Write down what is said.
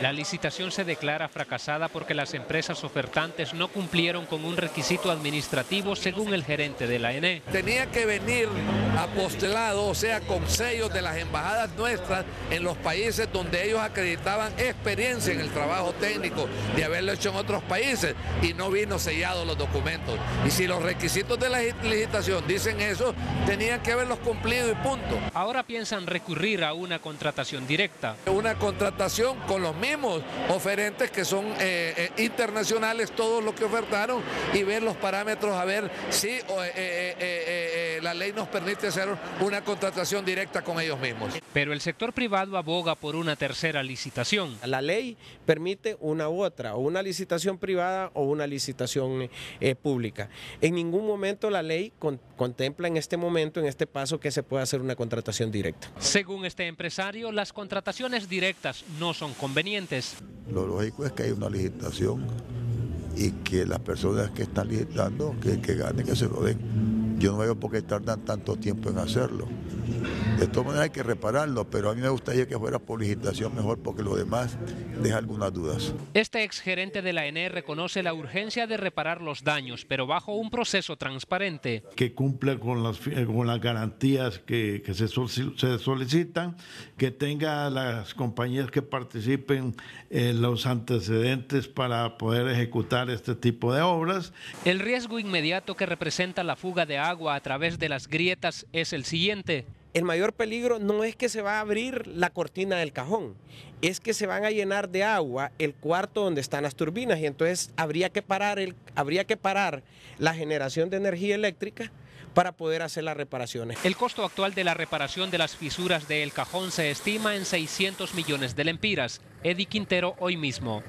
La licitación se declara fracasada porque las empresas ofertantes no cumplieron con un requisito administrativo según el gerente de la ENE. Tenía que venir apostelado, o sea, con sellos de las embajadas nuestras en los países donde ellos acreditaban experiencia en el trabajo técnico de haberlo hecho en otros países y no vino sellado los documentos. Y si los requisitos de la licitación dicen eso, tenían que haberlos cumplido y punto. Ahora piensan recurrir a una contratación directa. Una contratación con los mismos oferentes que son eh, eh, internacionales, todos los que ofertaron, y ver los parámetros, a ver si eh, la ley nos permite hacer una contratación directa con ellos mismos. Pero el sector privado aboga por una tercera licitación. La ley permite una u otra, o una licitación privada o una licitación pública. En ningún momento la ley contempla en este momento, en este paso, que se pueda hacer una contratación directa. Según este empresario, las contrataciones directas no son convenientes. Lo lógico es que hay una licitación y que las personas que están licitando, que, que ganen, que se lo den. Yo no veo por qué tardan tanto tiempo en hacerlo. De todas maneras hay que repararlo, pero a mí me gustaría que fuera por licitación mejor porque lo demás deja algunas dudas. Este exgerente de la ENE reconoce la urgencia de reparar los daños, pero bajo un proceso transparente. Que cumpla con las, con las garantías que, que se, se, solicitan, que tenga las compañías que participen en los antecedentes para poder ejecutar este tipo de obras. El riesgo inmediato que representa la fuga de agua a través de las grietas es el siguiente el mayor peligro no es que se va a abrir la cortina del cajón, es que se van a llenar de agua el cuarto donde están las turbinas y entonces habría que parar, el, habría que parar la generación de energía eléctrica para poder hacer las reparaciones. El costo actual de la reparación de las fisuras del cajón se estima en 600 millones de lempiras. Eddie Quintero hoy mismo.